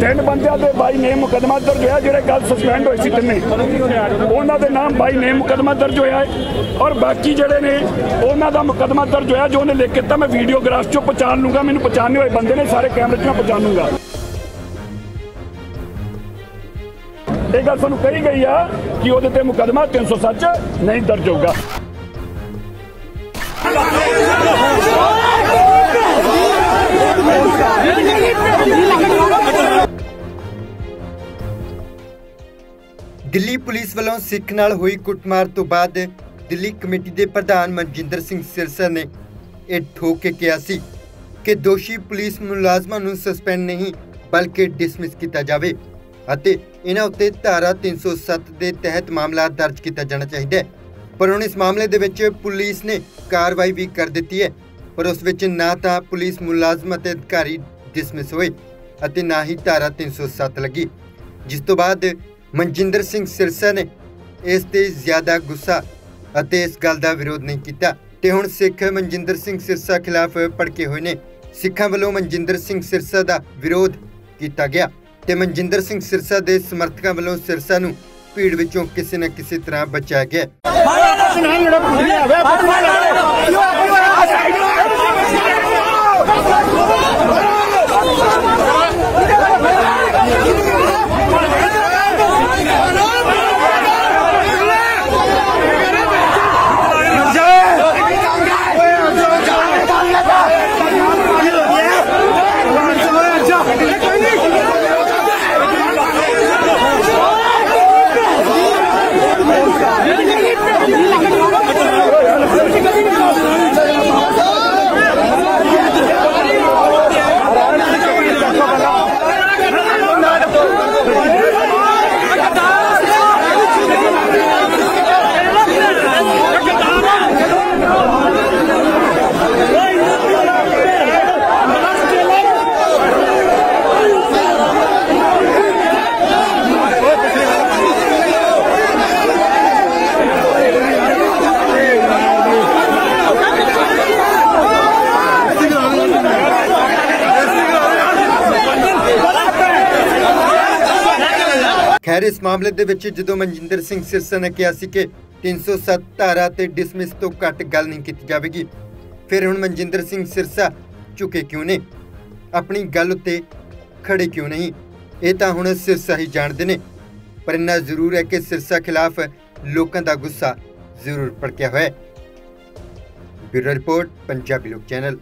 ਤਿੰਨ ਬੰਦਿਆਂ ਦੇ ਬਾਈ ਨੇਮ ਮੁਕਦਮਾ ਦਰਜ ਹੋਇਆ, ਜਿਹੜੇ ਕੱਲ ਸਸਪੈਂਡ ਹੋਏ ਸੀ ਤਿੰਨੇ। ਉਹਨਾਂ ਦੇ ਨਾਮ ਬਾਈ ਨੇਮ ਮੁਕਦਮਾ ਦਰਜ ਹੋਇਆ ਹੈ ਔਰ ਬਾਕੀ ਜਿਹੜੇ ਨੇ, ਉਹਨਾਂ ਦਾ ਮੁਕਦਮਾ ਦਰਜ ਹੋਇਆ, ਜੋ ਉਹਨੇ ਲਿਖ ਕੇ ਦਿੱਤਾ, ਮੈਂ ਵੀਡੀਓਗ੍ਰਾਫ ਚੋਂ ਪਛਾਣ ਲੂੰਗਾ, ਮੈਨੂੰ ਪਛਾਣਨੇ ਹੋਏ ਬੰਦੇ ਨੇ, ਸਾਰੇ ਕੈਮਰੇ ਚੋਂ ਮੈਂ ਪਛਾਣ ਲੂੰਗਾ। ਇਹ ਗੱਲ ਸਾਨੂੰ ਕਹੀ ਗਈ ਆ ਕਿ ਉਹਦੇ ਤੇ ਮੁਕਦਮਾ 307 ਨਹੀਂ ਦਰਜ ਹੋਊਗਾ। ਦਿੱਲੀ ਪੁਲਿਸ ਵੱਲੋਂ ਸਿੱਖ ਨਾਲ ਹੋਈ ਕੁੱਟਮਾਰ ਤੋਂ ਬਾਅਦ ਦਿੱਲੀ ਕਮੇਟੀ ਦੇ ਪ੍ਰਧਾਨ ਮਨਜਿੰਦਰ ਸਿੰਘ ਸਿਰਸਾ ਨੇ ਇਹ ਠੋਕ ਕੇ ਕਿਹਾ ਸੀ ਕਿ ਦੋਸ਼ੀ ਪੁਲਿਸ ਮੁਲਾਜ਼ਮਾਂ ਨੂੰ ਸਸਪੈਂਡ ਨਹੀਂ, ਬਲਕਿ ਡਿਸਮਿਸ ਕੀਤਾ ਜਾਵੇ ਅਤੇ ਇਹਨਾਂ ਉੱਤੇ ਧਾਰਾ 307 ਦੇ ਤਹਿਤ ਮਾਮਲਾ ਦਰਜ ਕੀਤਾ ਜਾਣਾ ਚਾਹੀਦਾ ਹੈ। ਪਰ ਹੁਣ ਇਸ ਮਾਮਲੇ ਦੇ ਵਿੱਚ ਪੁਲਿਸ ਨੇ ਕਾਰਵਾਈ ਵੀ ਕਰ ਦਿੱਤੀ ਹੈ, ਪਰ ਉਸ ਵਿੱਚ ਨਾ ਤਾਂ ਪੁਲਿਸ ਮੁਲਾਜ਼ਮ ਅਤੇ ਅਧਿਕਾਰੀ ਡਿਸਮਿਸ ਹੋਏ ਅਤੇ ਨਾ ਹੀ ਧਾਰਾ 307 ਲੱਗੀ, ਜਿਸ ਤੋਂ ਬਾਅਦ ਮਨਜਿੰਦਰ ਸਿੰਘ ਸਿਰਸਾ ਨੇ ਇਸ ਤੇ ਜ਼ਿਆਦਾ ਗੁੱਸਾ ਅਤੇ ਇਸ ਗੱਲ ਦਾ ਵਿਰੋਧ ਨਹੀਂ ਕੀਤਾ ਤੇ ਹੁਣ ਸਿੱਖ ਮਨਜਿੰਦਰ ਸਿੰਘ ਸਿਰਸਾ ਖਿਲਾਫ ਭੜਕੇ ਹੋਏ ਨੇ। ਸਿੱਖਾਂ ਵੱਲੋਂ ਮਨਜਿੰਦਰ ਸਿੰਘ ਸਿਰਸਾ ਦਾ ਵਿਰੋਧ ਕੀਤਾ ਗਿਆ ਤੇ ਮਨਜਿੰਦਰ ਸਿੰਘ ਸਿਰਸਾ ਦੇ ਸਮਰਥਕਾਂ ਵੱਲੋਂ ਸਿਰਸਾ ਨੂੰ ਭੀੜ ਵਿੱਚੋਂ ਕਿਸੇ ਨਾ ਕਿਸੇ ਤਰ੍ਹਾਂ ਬਚਾਇਆ ਗਿਆ। ਖੈਰ, ਇਸ ਮਾਮਲੇ ਦੇ ਵਿੱਚ ਜਦੋਂ ਮਨਜਿੰਦਰ ਸਿੰਘ ਸਿਰਸਾ ਨੇ ਕਿਹਾ ਸੀ ਕਿ 307 ਧਾਰਾ ਤੇ ਡਿਸਮਿਸ ਤੋਂ ਘੱਟ ਗੱਲ ਨਹੀਂ ਕੀਤੀ ਜਾਵੇਗੀ, ਫਿਰ ਹੁਣ ਮਨਜਿੰਦਰ ਸਿੰਘ ਸਿਰਸਾ ਝੁਕੇ ਕਿਉਂ ਨੇ? ਆਪਣੀ ਗੱਲ ਉੱਤੇ ਖੜੇ ਕਿਉਂ ਨਹੀਂ? ਇਹ ਤਾਂ ਹੁਣ ਸਿਰਸਾ ਹੀ ਜਾਣਦੇ ਨੇ, ਪਰ ਇੰਨਾ ਜ਼ਰੂਰ ਹੈ ਕਿ ਸਿਰਸਾ ਖਿਲਾਫ ਲੋਕਾਂ ਦਾ ਗੁੱਸਾ ਜ਼ਰੂਰ ਭੜਕਿਆ ਹੋਇਆ ਹੈ। ਬਿਊਰੋ ਰਿਪੋਰਟ, ਪੰਜਾਬੀ ਲੋਕ ਚੈਨਲ।